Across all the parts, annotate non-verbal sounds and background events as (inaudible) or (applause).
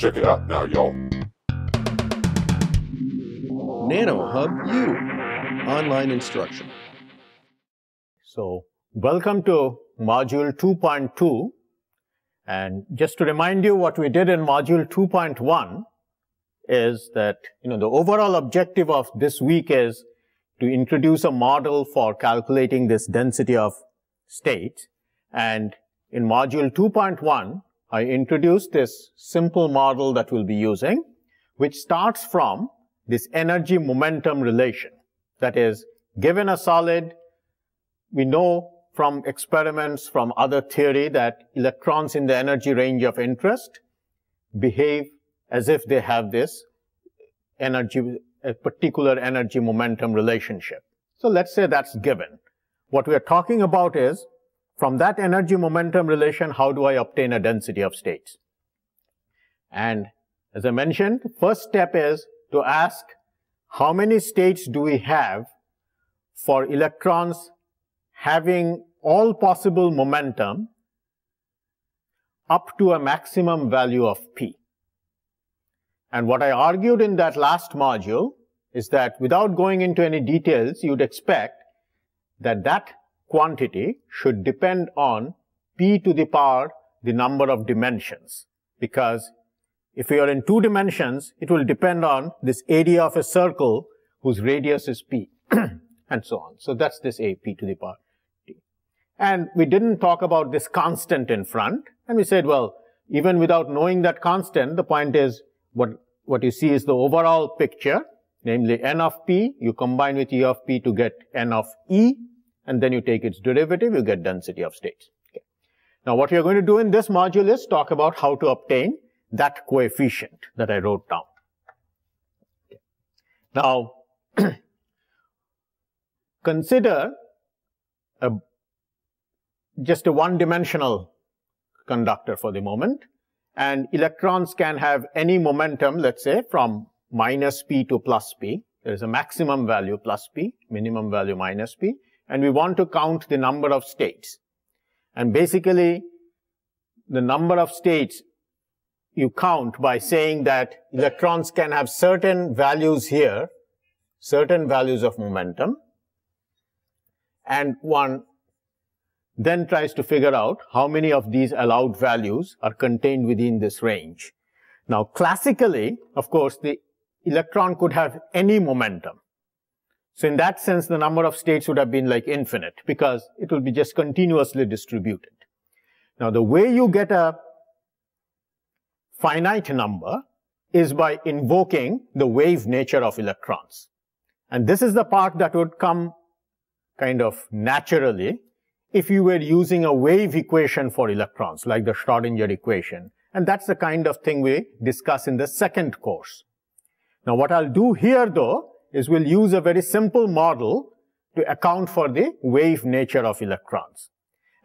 Check it out now, y'all. NanoHub U, online instruction. So, welcome to module 2.2. And just to remind you what we did in module 2.1 is that, you know, the overall objective of this week is to introduce a model for calculating this density of states. And in module 2.1, I introduced this simple model that we'll be using, which starts from this energy momentum relation. That is, given a solid, we know from experiments from other theory that electrons in the energy range of interest behave as if they have this energy, a particular energy momentum relationship. So let's say that's given. What we are talking about is from that energy momentum relation, how do I obtain a density of states? And as I mentioned, first step is to ask how many states do we have for electrons having all possible momentum up to a maximum value of P. And what I argued in that last module is that without going into any details, you'd expect that that quantity should depend on p to the power the number of dimensions. Because if we are in two dimensions, it will depend on this area of a circle whose radius is p, (clears throat) and so on. So that's this a p to the power t. And we didn't talk about this constant in front, and we said, well, even without knowing that constant, the point is what, what you see is the overall picture, namely n of p, you combine with e of p to get n of e, and then you take its derivative, you get density of states. Okay. Now, what you're going to do in this module is talk about how to obtain that coefficient that I wrote down. Okay. Now, (clears throat) consider a, just a one-dimensional conductor for the moment, and electrons can have any momentum, let's say, from minus p to plus p. There is a maximum value plus p, minimum value minus p, and we want to count the number of states. And basically, the number of states you count by saying that electrons can have certain values here, certain values of momentum, and one then tries to figure out how many of these allowed values are contained within this range. Now, classically, of course, the electron could have any momentum. So in that sense, the number of states would have been like infinite because it will be just continuously distributed. Now, the way you get a finite number is by invoking the wave nature of electrons. And this is the part that would come kind of naturally if you were using a wave equation for electrons, like the Schrodinger equation. And that's the kind of thing we discuss in the second course. Now, what I'll do here, though, is we'll use a very simple model to account for the wave nature of electrons.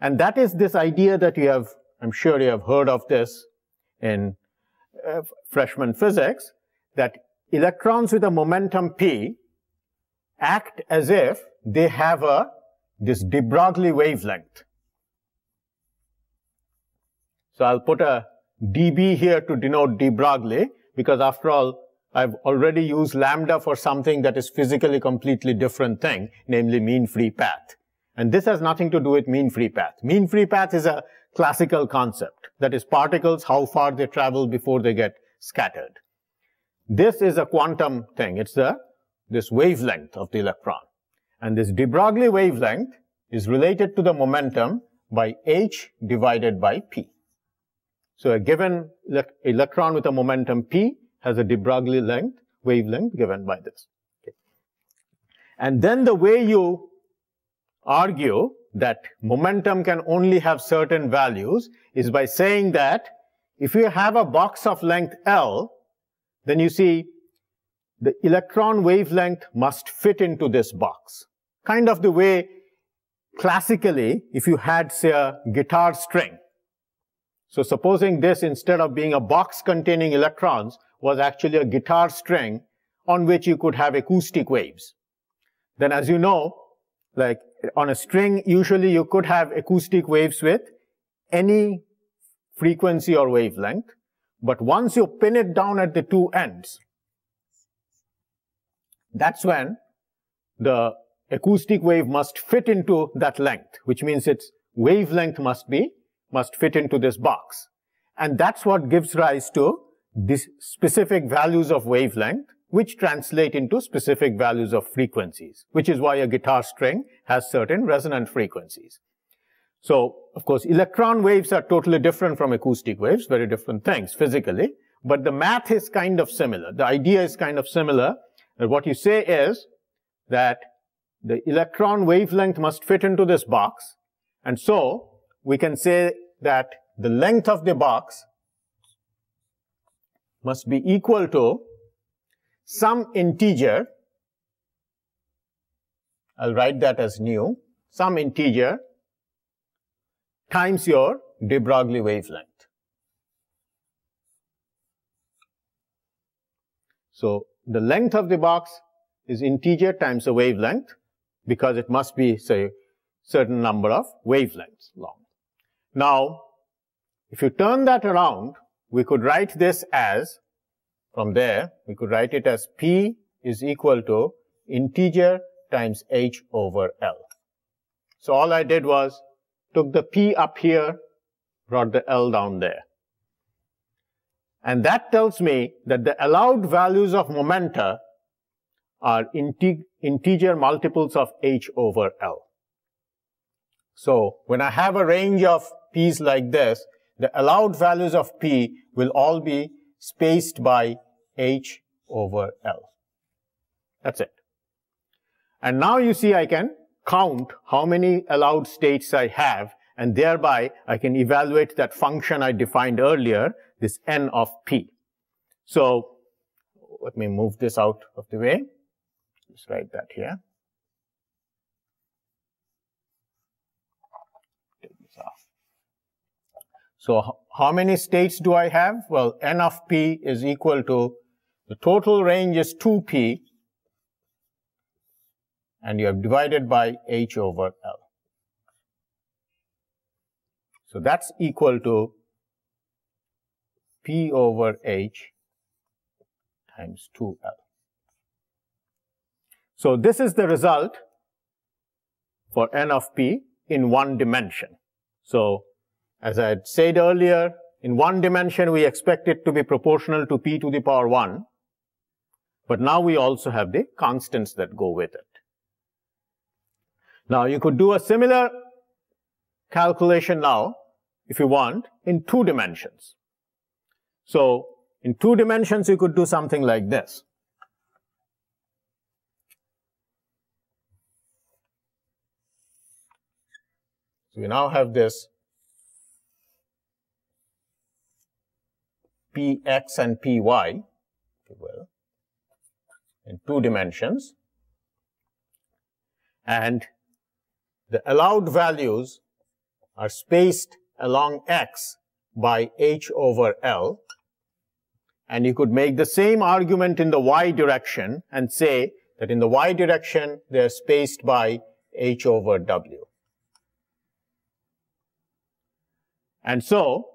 And that is this idea that you have, I'm sure you have heard of this in uh, freshman physics, that electrons with a momentum p act as if they have a this de Broglie wavelength. So I'll put a dB here to denote de Broglie because after all, I've already used lambda for something that is physically completely different thing, namely mean free path. And this has nothing to do with mean free path. Mean free path is a classical concept. That is particles, how far they travel before they get scattered. This is a quantum thing. It's the, this wavelength of the electron. And this de Broglie wavelength is related to the momentum by h divided by p. So a given electron with a momentum p has a de Broglie length, wavelength given by this. Okay. And then the way you argue that momentum can only have certain values is by saying that if you have a box of length L, then you see the electron wavelength must fit into this box. Kind of the way classically, if you had, say, a guitar string. So supposing this, instead of being a box containing electrons, was actually a guitar string on which you could have acoustic waves. Then as you know, like on a string, usually you could have acoustic waves with any frequency or wavelength. But once you pin it down at the two ends, that's when the acoustic wave must fit into that length, which means its wavelength must be, must fit into this box. And that's what gives rise to these specific values of wavelength, which translate into specific values of frequencies, which is why a guitar string has certain resonant frequencies. So, of course, electron waves are totally different from acoustic waves, very different things physically, but the math is kind of similar. The idea is kind of similar. That what you say is that the electron wavelength must fit into this box. And so we can say that the length of the box must be equal to some integer. I'll write that as nu, some integer times your de Broglie wavelength. So the length of the box is integer times the wavelength because it must be, say, certain number of wavelengths long. Now, if you turn that around, we could write this as, from there, we could write it as P is equal to integer times H over L. So all I did was took the P up here, brought the L down there. And that tells me that the allowed values of momenta are integer multiples of h over L. So when I have a range of p's like this, the allowed values of p will all be spaced by h over L. That's it. And now you see I can count how many allowed states I have and thereby I can evaluate that function I defined earlier, this n of p. So let me move this out of the way. Just write that here. Take this off. So how many states do I have? Well, n of p is equal to the total range is 2p and you have divided by h over L. So that's equal to p over h times 2L. So this is the result for n of p in one dimension. So as I had said earlier, in one dimension we expect it to be proportional to p to the power 1. But now we also have the constants that go with it. Now you could do a similar calculation now, if you want, in two dimensions. So in two dimensions you could do something like this. So we now have this px and py, if will, in two dimensions. And the allowed values are spaced along x by h over L. And you could make the same argument in the y direction and say that in the y direction, they're spaced by h over w. And so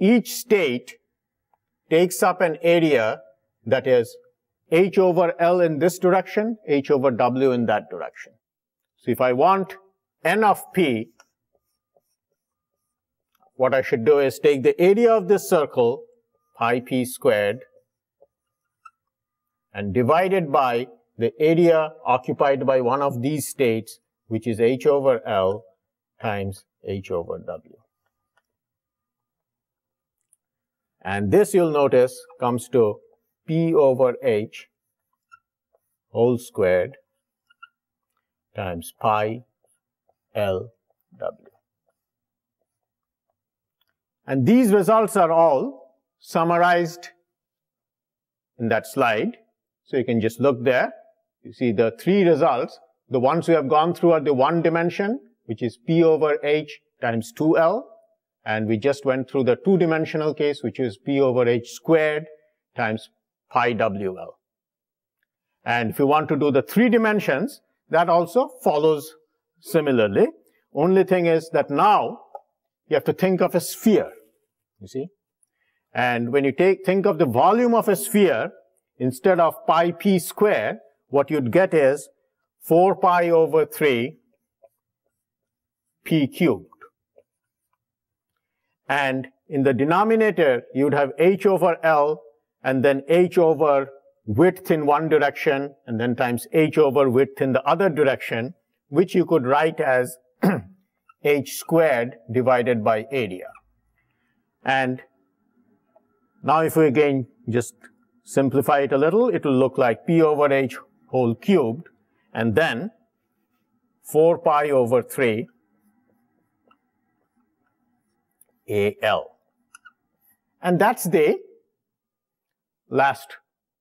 each state takes up an area that is h over L in this direction, h over W in that direction. So if I want n of p, what I should do is take the area of this circle, pi p squared, and divide it by the area occupied by one of these states, which is h over L times h over W. And this you'll notice comes to P over H whole squared times pi L W. And these results are all summarized in that slide. So you can just look there. You see the three results. The ones we have gone through are the one dimension, which is P over H times 2L and we just went through the two-dimensional case, which is P over H squared times pi WL. And if you want to do the three dimensions, that also follows similarly. Only thing is that now you have to think of a sphere, you see. And when you take, think of the volume of a sphere, instead of pi p square, what you'd get is 4 pi over 3 p cubed. And in the denominator, you'd have h over L and then h over width in one direction and then times h over width in the other direction, which you could write as (clears throat) h squared divided by area. And now if we again just simplify it a little, it will look like p over h whole cubed and then 4 pi over 3 AL. And that's the last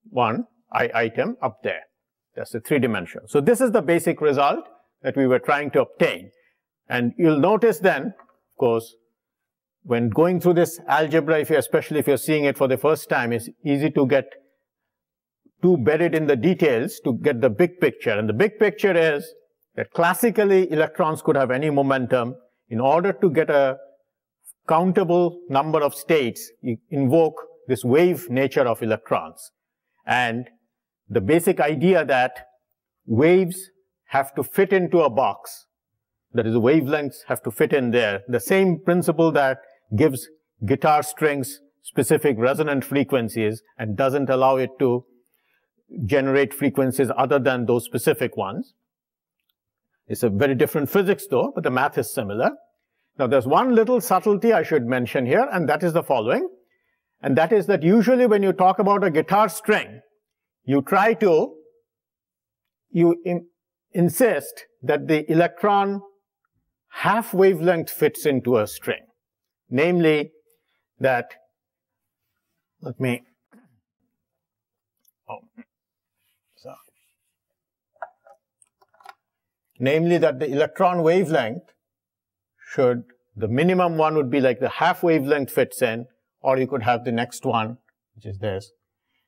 one I item up there. That's the three dimensional. So this is the basic result that we were trying to obtain. And you'll notice then, of course, when going through this algebra, if especially if you're seeing it for the first time, it's easy to get too buried in the details to get the big picture. And the big picture is that classically electrons could have any momentum. In order to get a countable number of states, invoke this wave nature of electrons. And the basic idea that waves have to fit into a box, that is, wavelengths have to fit in there. The same principle that gives guitar strings specific resonant frequencies and doesn't allow it to generate frequencies other than those specific ones. It's a very different physics though, but the math is similar. Now there's one little subtlety I should mention here, and that is the following. And that is that usually when you talk about a guitar string, you try to, you in, insist that the electron half wavelength fits into a string. Namely, that, let me, oh, so, namely that the electron wavelength should, the minimum one would be like the half wavelength fits in, or you could have the next one, which is this.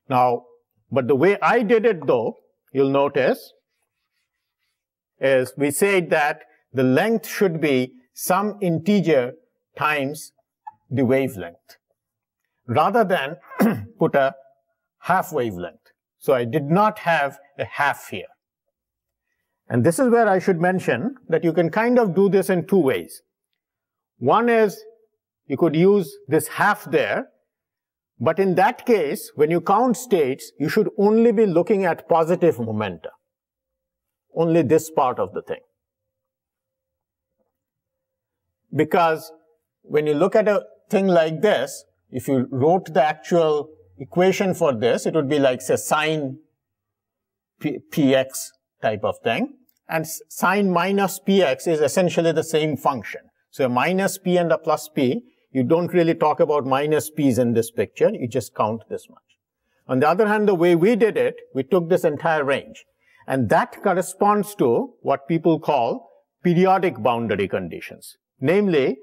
Now, but the way I did it though, you'll notice, is we said that the length should be some integer times the wavelength rather than (clears throat) put a half wavelength. So I did not have a half here. And this is where I should mention that you can kind of do this in two ways. One is you could use this half there, but in that case, when you count states, you should only be looking at positive momenta. Only this part of the thing. Because when you look at a thing like this, if you wrote the actual equation for this, it would be like, say, sine P px type of thing. And sine minus px is essentially the same function. So a minus p and a plus p, you don't really talk about minus p's in this picture. You just count this much. On the other hand, the way we did it, we took this entire range. And that corresponds to what people call periodic boundary conditions. Namely,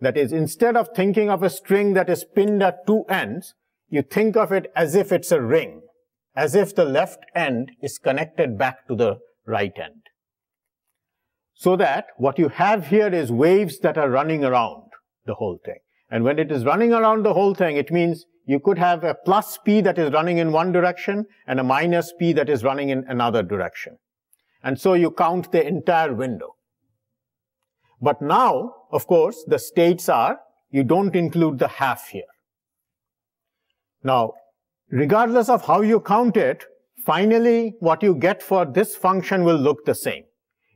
that is, instead of thinking of a string that is pinned at two ends, you think of it as if it's a ring, as if the left end is connected back to the right end. So that what you have here is waves that are running around the whole thing. And when it is running around the whole thing, it means you could have a plus p that is running in one direction and a minus p that is running in another direction. And so you count the entire window. But now, of course, the states are, you don't include the half here. Now, regardless of how you count it, finally what you get for this function will look the same.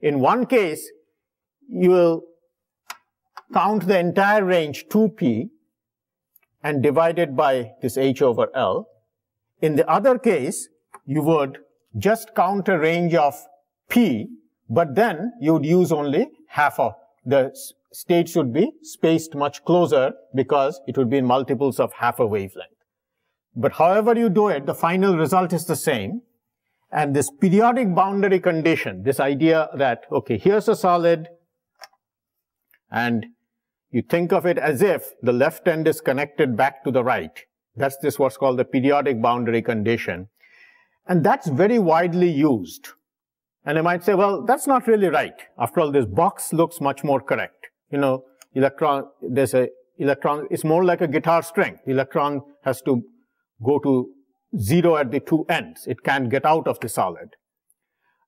In one case, you will count the entire range 2p and divide it by this h over L. In the other case, you would just count a range of p, but then you would use only half of the states would be spaced much closer because it would be in multiples of half a wavelength. But however you do it, the final result is the same. And this periodic boundary condition, this idea that, okay, here's a solid, and you think of it as if the left end is connected back to the right. That's this what's called the periodic boundary condition. And that's very widely used. And I might say, well, that's not really right. After all, this box looks much more correct. You know, electron, there's a electron is more like a guitar string. The electron has to go to zero at the two ends. It can't get out of the solid.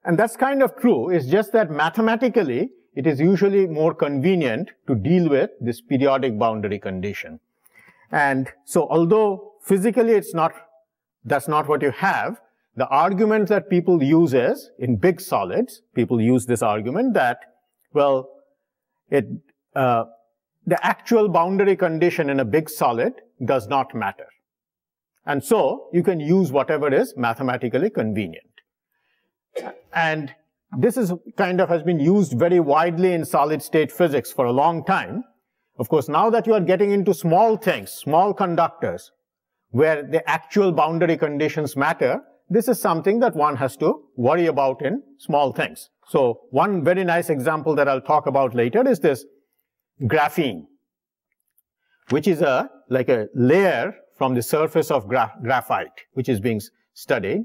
And that's kind of true. It's just that mathematically, it is usually more convenient to deal with this periodic boundary condition. And so although physically it's not, that's not what you have, the argument that people use is, in big solids, people use this argument that, well, it, uh, the actual boundary condition in a big solid does not matter. And so you can use whatever is mathematically convenient. And this is kind of has been used very widely in solid state physics for a long time. Of course, now that you are getting into small things, small conductors, where the actual boundary conditions matter, this is something that one has to worry about in small things. So one very nice example that I'll talk about later is this graphene, which is a like a layer from the surface of gra graphite, which is being studied.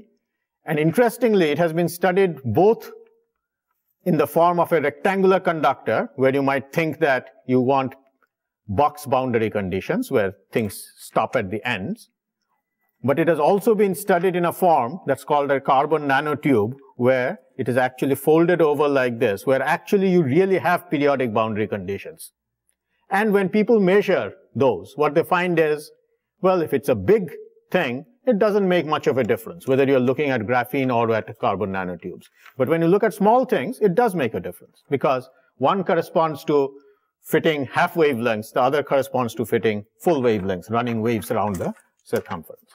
And interestingly, it has been studied both in the form of a rectangular conductor, where you might think that you want box boundary conditions, where things stop at the ends. But it has also been studied in a form that's called a carbon nanotube, where it is actually folded over like this, where actually you really have periodic boundary conditions. And when people measure those, what they find is, well, if it's a big thing, it doesn't make much of a difference, whether you're looking at graphene or at carbon nanotubes. But when you look at small things, it does make a difference because one corresponds to fitting half wavelengths, the other corresponds to fitting full wavelengths, running waves around the circumference.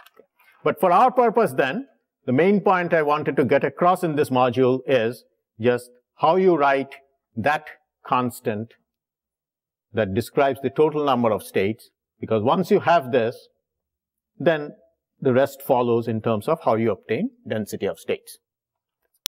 But for our purpose then, the main point I wanted to get across in this module is just how you write that constant that describes the total number of states, because once you have this, then the rest follows in terms of how you obtain density of states.